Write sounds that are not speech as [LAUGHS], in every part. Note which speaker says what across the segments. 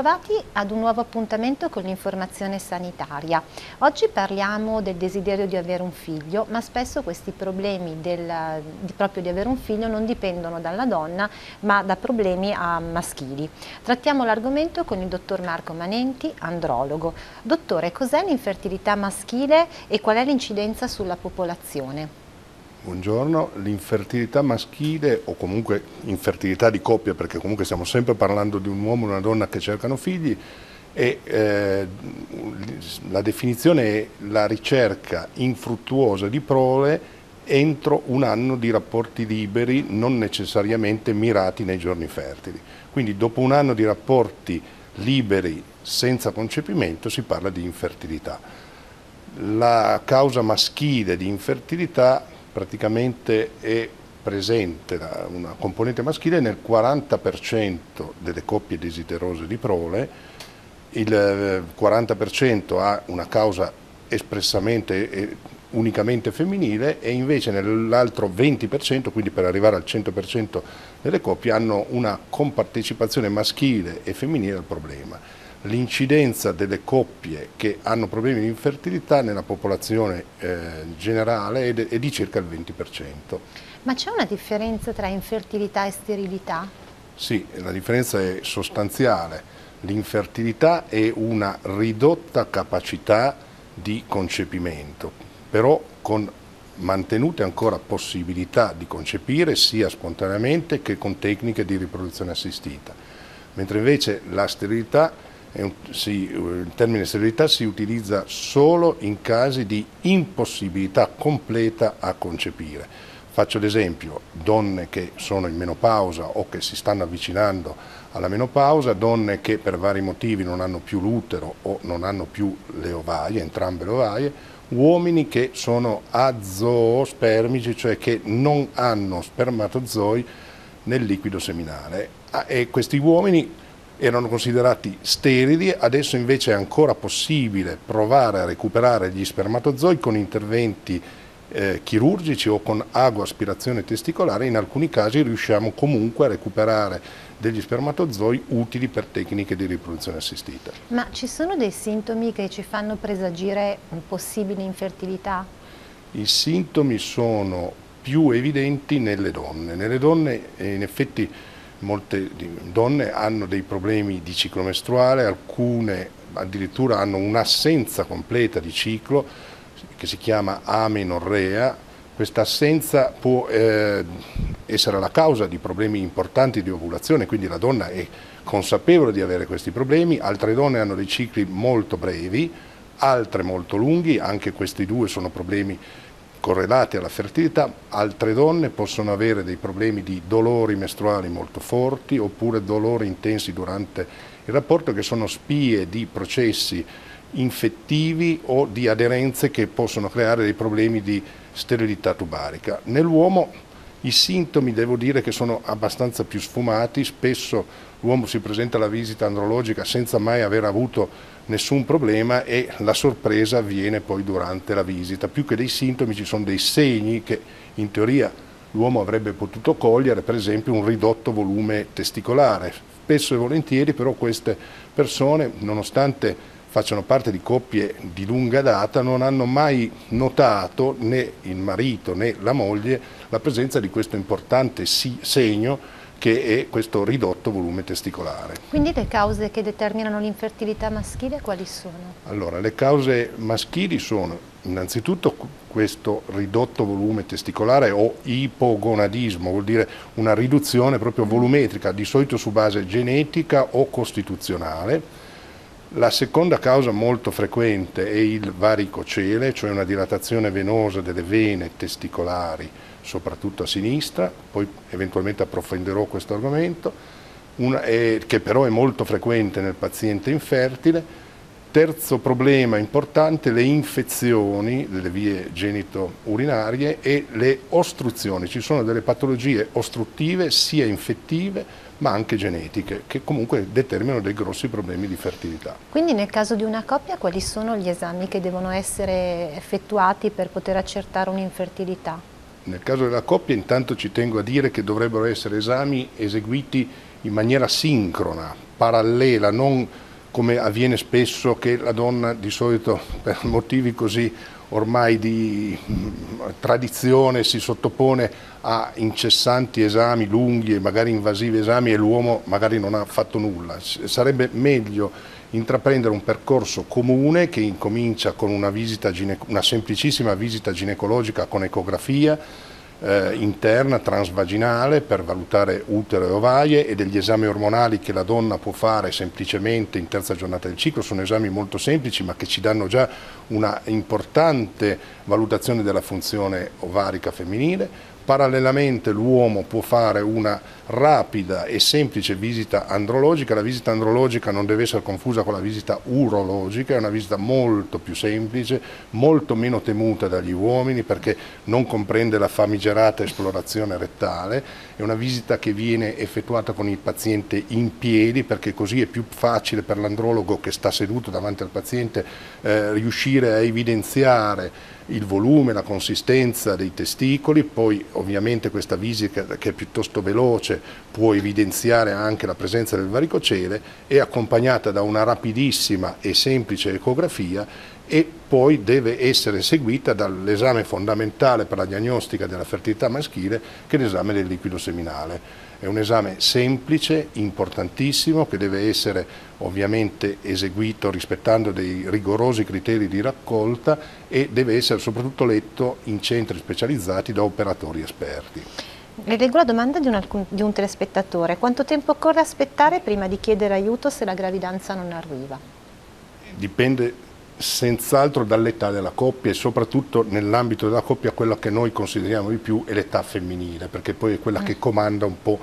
Speaker 1: Bentornati ad un nuovo appuntamento con l'informazione sanitaria. Oggi parliamo del desiderio di avere un figlio, ma spesso questi problemi del, di, proprio di avere un figlio non dipendono dalla donna, ma da problemi ah, maschili. Trattiamo l'argomento con il dottor Marco Manenti, andrologo. Dottore, cos'è l'infertilità maschile e qual è l'incidenza sulla popolazione?
Speaker 2: Buongiorno, l'infertilità maschile o comunque infertilità di coppia perché comunque stiamo sempre parlando di un uomo e una donna che cercano figli e eh, la definizione è la ricerca infruttuosa di prole entro un anno di rapporti liberi non necessariamente mirati nei giorni fertili. Quindi dopo un anno di rapporti liberi senza concepimento si parla di infertilità. La causa maschile di infertilità praticamente è presente una componente maschile nel 40% delle coppie desiderose di prole, il 40% eh, ha una causa espressamente e unicamente femminile e invece nell'altro 20%, quindi per arrivare al 100% delle coppie, hanno una compartecipazione maschile e femminile al problema l'incidenza delle coppie che hanno problemi di infertilità nella popolazione eh, generale è, è, di circa il 20%.
Speaker 1: Ma c'è una differenza tra infertilità e sterilità?
Speaker 2: Sì, la differenza è sostanziale. L'infertilità è una ridotta capacità di concepimento, però con mantenute ancora possibilità di concepire sia spontaneamente che con tecniche di riproduzione assistita, mentre invece la sterilità un, si, il termine sterilità si utilizza solo in casi di impossibilità completa a concepire. Faccio l'esempio, donne che sono in menopausa o che si stanno avvicinando alla menopausa, donne che per vari motivi non hanno più l'utero o non hanno più le ovaie, entrambe le ovaie, uomini che sono azoospermici, cioè che non hanno spermatozoi nel liquido seminale. Ah, e questi uomini erano considerati sterili, adesso invece è ancora possibile provare a recuperare gli spermatozoi con interventi eh, chirurgici o con agoaspirazione testicolare, in alcuni casi riusciamo comunque a recuperare degli spermatozoi utili per tecniche di riproduzione assistita.
Speaker 1: Ma ci sono dei sintomi che ci fanno presagire un possibile infertilità?
Speaker 2: I sintomi sono più evidenti nelle donne. Nelle donne eh, in effetti molte donne hanno dei problemi di ciclo mestruale, alcune addirittura hanno un'assenza completa di ciclo che si chiama amenorrea. Questa assenza può eh, essere la causa di problemi importanti di ovulazione, quindi la donna è consapevole di avere questi problemi, altre donne hanno dei cicli molto brevi, altre molto lunghi, anche questi due sono problemi correlati alla fertilità, altre donne possono avere dei problemi di dolori mestruali molto forti oppure dolori intensi durante il rapporto che sono spie di processi infettivi o di aderenze che possono creare dei problemi di sterilità tubarica. Nell'uomo i sintomi devo dire che sono abbastanza più sfumati, spesso l'uomo si presenta alla visita andrologica senza mai aver avuto nessun problema e la sorpresa avviene poi durante la visita. Più che dei sintomi ci sono dei segni che in teoria l'uomo avrebbe potuto cogliere, per esempio un ridotto volume testicolare. Spesso e volentieri però queste persone, nonostante facciano parte di coppie di lunga data, non hanno mai notato né il marito né la moglie la presenza di questo importante segno che è questo ridotto volume testicolare.
Speaker 1: Quindi le cause che determinano l'infertilità maschile quali sono?
Speaker 2: Allora, le cause maschili sono innanzitutto questo ridotto volume testicolare o ipogonadismo, vuol dire una riduzione proprio volumetrica, di solito su base genetica o costituzionale, la seconda causa molto frequente è il varicocele, cioè una dilatazione venosa delle vene testicolari, soprattutto a sinistra, poi eventualmente approfondirò questo argomento, è, che però è molto frequente nel paziente infertile. Terzo problema importante, le infezioni delle vie genito-urinarie e le ostruzioni. Ci sono delle patologie ostruttive sia infettive ma anche genetiche, che comunque determinano dei grossi problemi di fertilità.
Speaker 1: Quindi nel caso di una coppia quali sono gli esami che devono essere effettuati per poter accertare un'infertilità?
Speaker 2: Nel caso della coppia intanto ci tengo a dire che dovrebbero essere esami eseguiti in maniera sincrona, parallela, non come avviene spesso che la donna di solito per motivi così ormai di mm, tradizione si sottopone a incessanti esami lunghi e magari invasivi esami e l'uomo magari non ha fatto nulla. Sarebbe meglio intraprendere un percorso comune che incomincia con una, visita, una semplicissima visita ginecologica con ecografia, eh, interna transvaginale per valutare utero e ovaie e degli esami ormonali che la donna può fare semplicemente in terza giornata del ciclo, sono esami molto semplici ma che ci danno già una importante valutazione della funzione ovarica femminile, Parallelamente l'uomo può fare una rapida e semplice visita andrologica, la visita andrologica non deve essere confusa con la visita urologica, è una visita molto più semplice, molto meno temuta dagli uomini perché non comprende la famigerata esplorazione rettale, è una visita che viene effettuata con il paziente in piedi perché così è più facile per l'andrologo che sta seduto davanti al paziente eh, riuscire a evidenziare il volume, la consistenza dei testicoli, poi ovviamente questa visita che è piuttosto veloce può evidenziare anche la presenza del varicocele e accompagnata da una rapidissima e semplice ecografia e poi deve essere seguita dall'esame fondamentale per la diagnostica della fertilità maschile che è l'esame del liquido seminale. È un esame semplice, importantissimo, che deve essere ovviamente eseguito rispettando dei rigorosi criteri di raccolta e deve essere soprattutto letto in centri specializzati da operatori esperti.
Speaker 1: Le leggo la domanda di un, di un telespettatore. Quanto tempo occorre aspettare prima di chiedere aiuto se la gravidanza non arriva?
Speaker 2: Dipende senz'altro dall'età della coppia e soprattutto nell'ambito della coppia quella che noi consideriamo di più è l'età femminile, perché poi è quella che mm. comanda un po'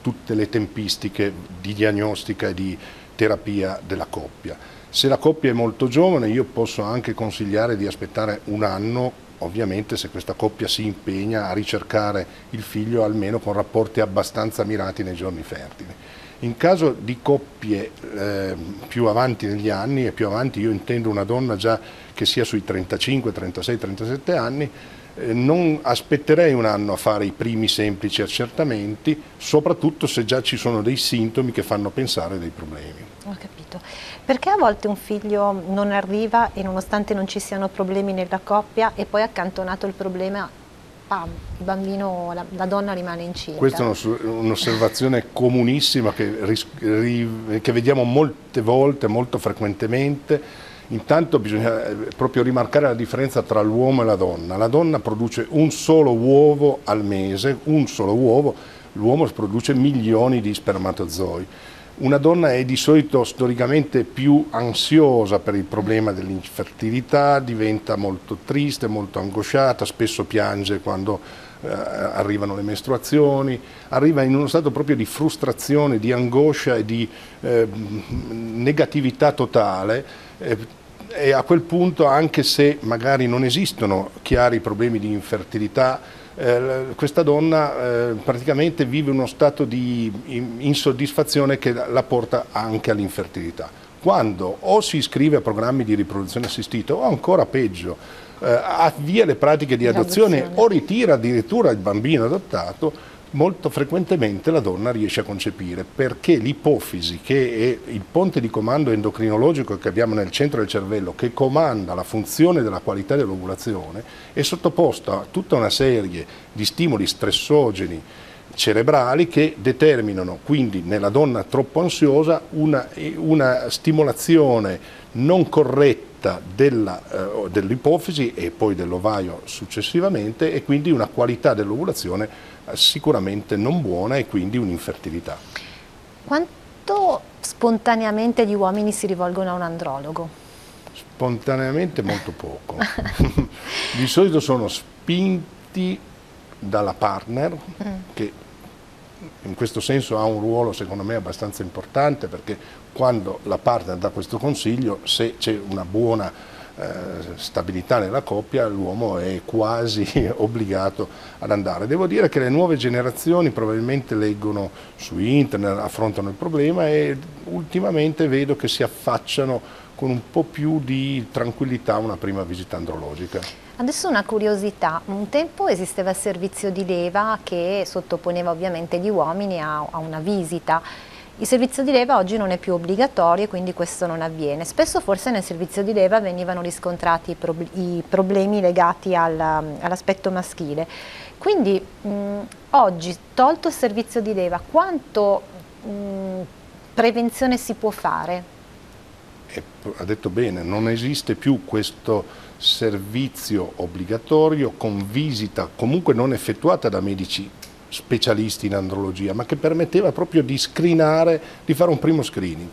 Speaker 2: tutte le tempistiche di diagnostica e di terapia della coppia. Se la coppia è molto giovane io posso anche consigliare di aspettare un anno, ovviamente se questa coppia si impegna a ricercare il figlio almeno con rapporti abbastanza mirati nei giorni fertili. In caso di coppie eh, più avanti negli anni, e più avanti io intendo una donna già che sia sui 35, 36, 37 anni, eh, non aspetterei un anno a fare i primi semplici accertamenti, soprattutto se già ci sono dei sintomi che fanno pensare dei problemi.
Speaker 1: Ho capito. Perché a volte un figlio non arriva e nonostante non ci siano problemi nella coppia e poi accantonato il problema pam, il bambino, la, la, donna rimane incinta.
Speaker 2: Questa è un'osservazione comunissima che, che vediamo molte volte, molto frequentemente. Intanto bisogna eh, proprio rimarcare la differenza tra l'uomo e la donna. La donna produce un solo uovo al mese, un solo uovo, l'uomo produce milioni di spermatozoi. Una donna è di solito storicamente più ansiosa per il problema dell'infertilità, diventa molto triste, molto angosciata, spesso piange quando eh, arrivano le mestruazioni, arriva in uno stato proprio di frustrazione, di angoscia e di eh, negatività totale. Eh, e a quel punto, anche se magari non esistono chiari problemi di infertilità, eh, questa donna eh, praticamente vive uno stato di insoddisfazione che la porta anche all'infertilità. Quando o si iscrive a programmi di riproduzione assistita o ancora peggio, eh, avvia le pratiche di adozione o ritira addirittura il bambino adottato, molto frequentemente la donna riesce a concepire perché l'ipofisi che è il ponte di comando endocrinologico che abbiamo nel centro del cervello che comanda la funzione della qualità dell'ovulazione è sottoposta a tutta una serie di stimoli stressogeni cerebrali che determinano quindi nella donna troppo ansiosa una, una stimolazione non corretta eh, dell'ipofisi e poi dell'ovaio successivamente e quindi una qualità dell'ovulazione sicuramente non buona e quindi un'infertilità.
Speaker 1: Quanto spontaneamente gli uomini si rivolgono a un andrologo?
Speaker 2: Spontaneamente molto [LAUGHS] poco. [LAUGHS] Di solito sono spinti dalla partner mm. che in questo senso ha un ruolo secondo me abbastanza importante perché quando la partner dà questo consiglio se c'è una buona stabilità nella coppia, l'uomo è quasi [LAUGHS] obbligato ad andare. Devo dire che le nuove generazioni probabilmente leggono su internet, affrontano il problema e ultimamente vedo che si affacciano con un po' più di tranquillità a una prima visita andrologica.
Speaker 1: Adesso una curiosità, un tempo esisteva il servizio di leva che sottoponeva ovviamente gli uomini a, a una visita Il servizio di leva oggi non è più obbligatorio e quindi questo non avviene. Spesso forse nel servizio di leva venivano riscontrati i, prob i problemi legati all'aspetto all maschile. Quindi mh, oggi, tolto il servizio di leva, quanto mh, prevenzione si può fare?
Speaker 2: Eh, ha detto bene, non esiste più questo servizio obbligatorio con visita comunque non effettuata da medici specialisti in andrologia, ma che permetteva proprio di screenare, di fare un primo screening.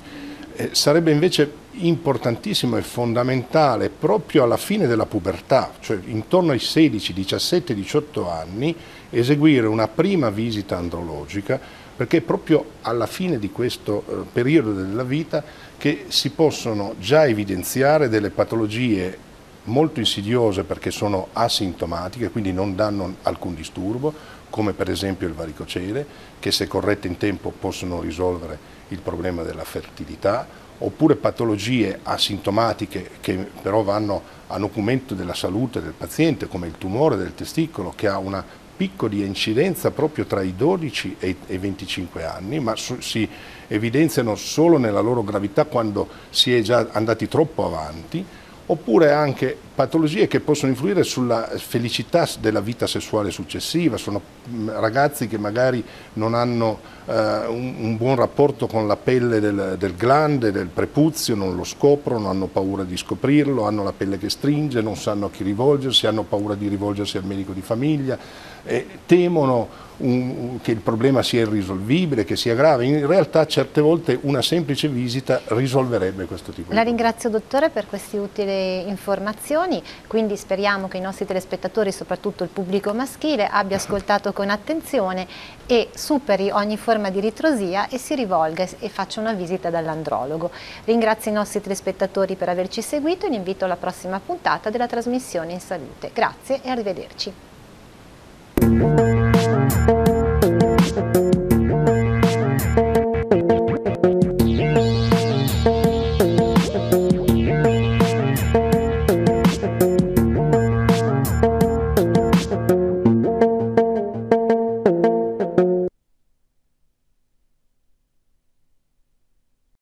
Speaker 2: Eh, sarebbe invece importantissimo e fondamentale proprio alla fine della pubertà, cioè intorno ai 16, 17, 18 anni, eseguire una prima visita andrologica perché è proprio alla fine di questo eh, periodo della vita che si possono già evidenziare delle patologie molto insidiose perché sono asintomatiche, quindi non danno alcun disturbo, come per esempio il varicocele, che se corrette in tempo possono risolvere il problema della fertilità, oppure patologie asintomatiche che però vanno a documento della salute del paziente, come il tumore del testicolo, che ha una picco di incidenza proprio tra i 12 e i 25 anni, ma si evidenziano solo nella loro gravità quando si è già andati troppo avanti, oppure anche patologie che possono influire sulla felicità della vita sessuale successiva, sono mm, ragazzi che magari non hanno eh, un, un, buon rapporto con la pelle del, del, glande, del prepuzio, non lo scoprono, hanno paura di scoprirlo, hanno la pelle che stringe, non sanno a chi rivolgersi, hanno paura di rivolgersi al medico di famiglia, eh, temono un, che il problema sia irrisolvibile, che sia grave, in realtà certe volte una semplice visita risolverebbe questo tipo
Speaker 1: La
Speaker 2: di
Speaker 1: problema. La ringrazio dottore per queste utili informazioni, quindi speriamo che i nostri telespettatori, soprattutto il pubblico maschile, abbia [LAUGHS] ascoltato con attenzione e superi ogni forma di ritrosia e si rivolga e faccia una visita dall'andrologo. Ringrazio i nostri telespettatori per averci seguito e li invito alla prossima puntata della trasmissione in salute. Grazie e arrivederci.